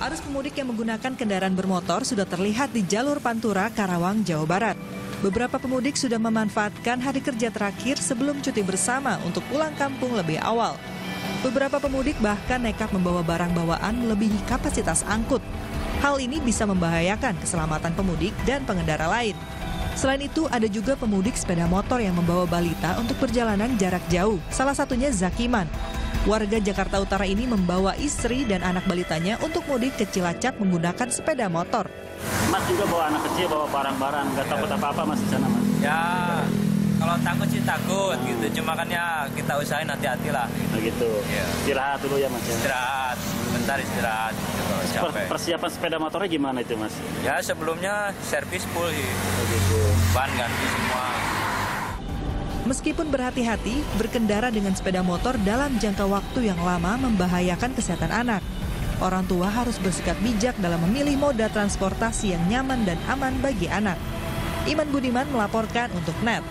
Arus pemudik yang menggunakan kendaraan bermotor sudah terlihat di jalur Pantura, Karawang, Jawa Barat. Beberapa pemudik sudah memanfaatkan hari kerja terakhir sebelum cuti bersama untuk pulang kampung lebih awal. Beberapa pemudik bahkan nekat membawa barang bawaan melebihi kapasitas angkut. Hal ini bisa membahayakan keselamatan pemudik dan pengendara lain. Selain itu, ada juga pemudik sepeda motor yang membawa balita untuk perjalanan jarak jauh, salah satunya Zakiman. Warga Jakarta Utara ini membawa istri dan anak balitanya untuk mudik ke Cilacap menggunakan sepeda motor. Mas juga bawa anak kecil, bawa barang-barang, nggak takut apa-apa mas di sana mas? Ya, kalau takut sih takut gitu. Cuma kan ya kita usahain hati-hati lah. Nah gitu. Iya. Istirahat dulu ya mas ya. Istirahat, bentar istirahat gitu. Capek. persiapan sepeda motornya gimana itu mas? Ya sebelumnya servis full sih. Oh, gitu. Ban ganti semua. Meskipun berhati-hati, berkendara dengan sepeda motor dalam jangka waktu yang lama membahayakan kesehatan anak. Orang tua harus bersikap bijak dalam memilih moda transportasi yang nyaman dan aman bagi anak. Iman Budiman melaporkan untuk NET.